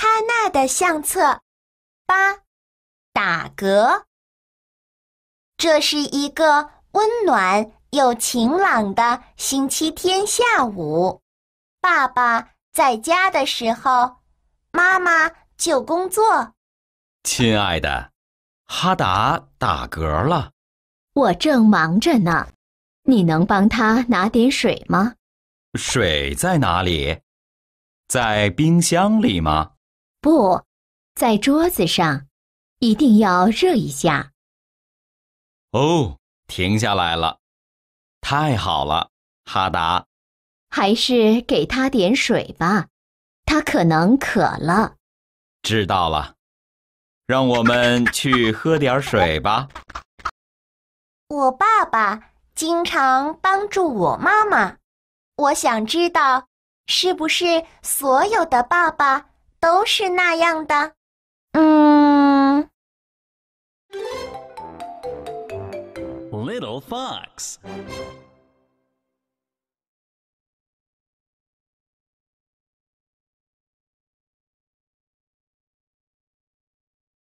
哈娜的相册。八，打嗝。这是一个温暖又晴朗的星期天下午，爸爸在家的时候，妈妈就工作。亲爱的，哈达打嗝了，我正忙着呢。你能帮他拿点水吗？水在哪里？在冰箱里吗？不，在桌子上，一定要热一下。哦，停下来了，太好了，哈达。还是给他点水吧，他可能渴了。知道了，让我们去喝点水吧。我爸爸经常帮助我妈妈，我想知道，是不是所有的爸爸都是那样的？嗯。Little Fox